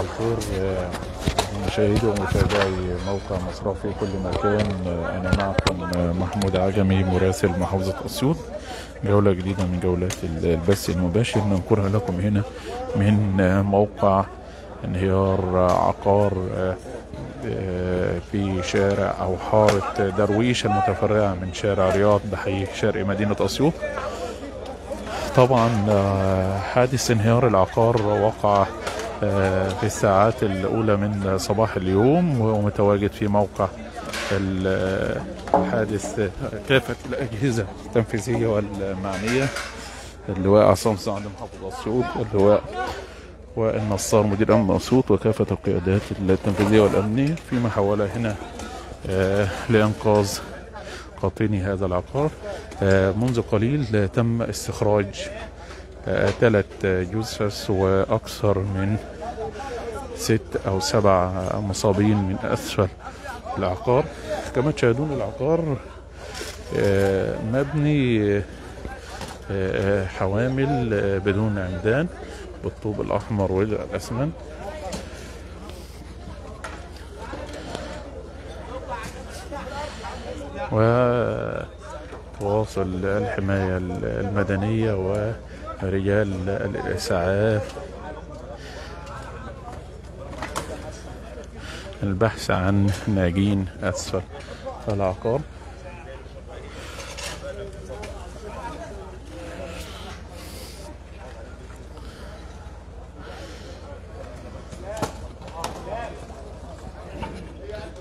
صباح الخير آه، مشاهدي ومتابعي موقع مصرف في كل مكان آه، أنا معكم آه، محمود عجمي مراسل محافظة أسيوط. جولة جديدة من جولات البث المباشر. ننقلها لكم هنا من موقع انهيار عقار في شارع أو حارة درويش المتفرعة من شارع رياض بحي شرق مدينة أسيوط. طبعا حادث انهيار العقار وقع في الساعات الأولى من صباح اليوم ومتواجد في موقع ال- الحادث كافة الأجهزة التنفيذية والمعنية؟ اللواء عصام سعد محافظ أسيوط واللواء والنصار مدير أمن أسيوط وكافة القيادات التنفيذية والأمنية في محاولة هنا؟ آه، لإنقاذ قاطني هذا العقار. آه، منذ قليل تم استخراج ثلاث جثث وأكثر من ست أو سبع مصابين من أسفل العقار. كما تشاهدون العقار آه، مبني آه، آه، حوامل آه، بدون عمدان بالطوب الأحمر والأسمنت وتواصل الحماية المدنية ورجال الإسعاف. البحث عن ناجين أسفل العقار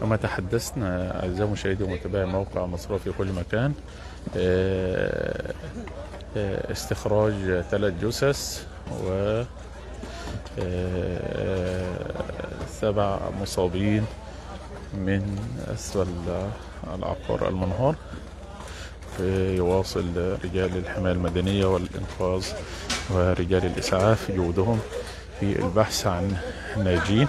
كما تحدثنا أعزائي مشاهدي ومتابعي موقع مصرف في كل مكان آه، آه، استخراج ثلاث جثث و آه، سبع مصابين من أسفل العقار المنهار يواصل رجال الحماية المدنية والإنقاذ ورجال الإسعاف جهودهم في البحث عن ناجين.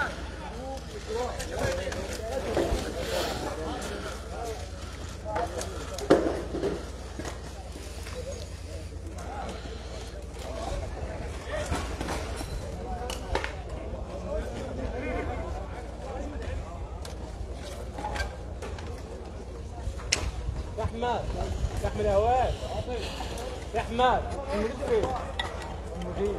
أحمد. يا أحمد يا هواد يا أحمد. المدير فين؟ المدير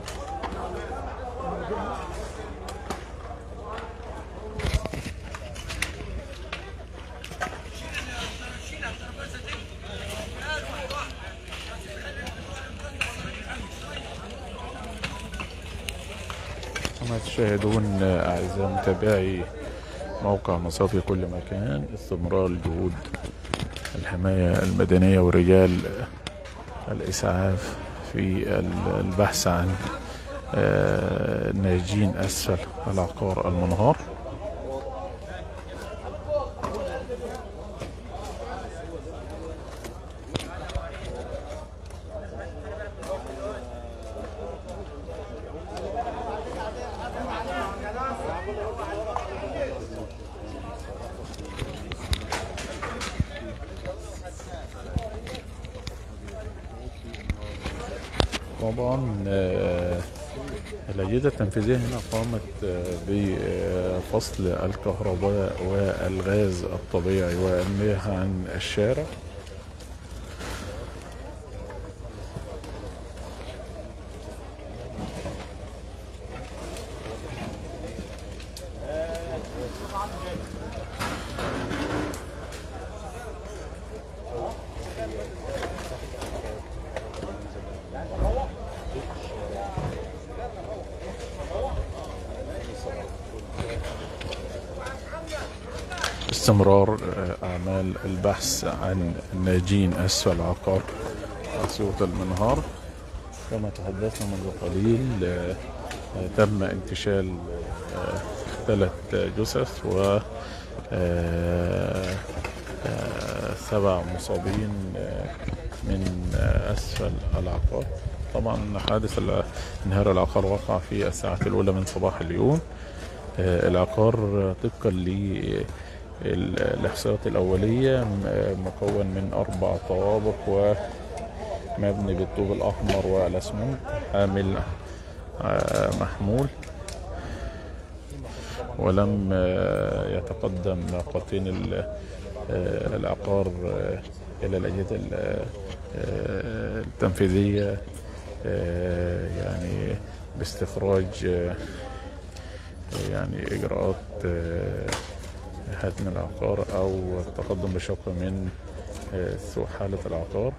كما تشاهدون أعزائي متابعي موقع مصافي كل مكان استمرار جهود الحماية المدنية ورجال الإسعاف في البحث عن آه، ناجين أسفل العقار المنهار. طبعا آه، الأجهزة التنفيذية هنا قامت آه، بفصل الكهرباء والغاز الطبيعي والمياه عن الشارع. استمرار آه، أعمال البحث عن ناجين أسفل عقار أسيوط المنهار. كما تحدثنا منذ قليل آه، تم انتشال آه، ثلاث جثث و سبع مصابين من أسفل العقار. طبعا حادث انهيار العقار وقع في الساعة الأولى من صباح اليوم. العقار طبقا للإحصائيات الأولية م- مكون من أربع طوابق ومبني بالطوب الأحمر والأسمنت حامل آه، محمول. ولم آه، يتقدم ال- آه، العقار إلى الأجهزة ال- آه، التنفيذية آه، يعني باستخراج يعني إجراءات آه، هدم العقار أو التقدم بشق من آه، سوء حالة العقار.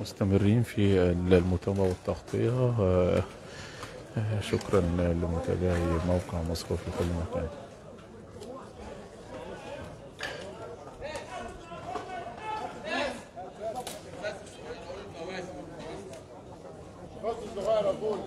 مستمرين في المتابعة والتغطية. آه، آه، شكرا لمتابعي موقع مصر في كل مكان. يا أبوي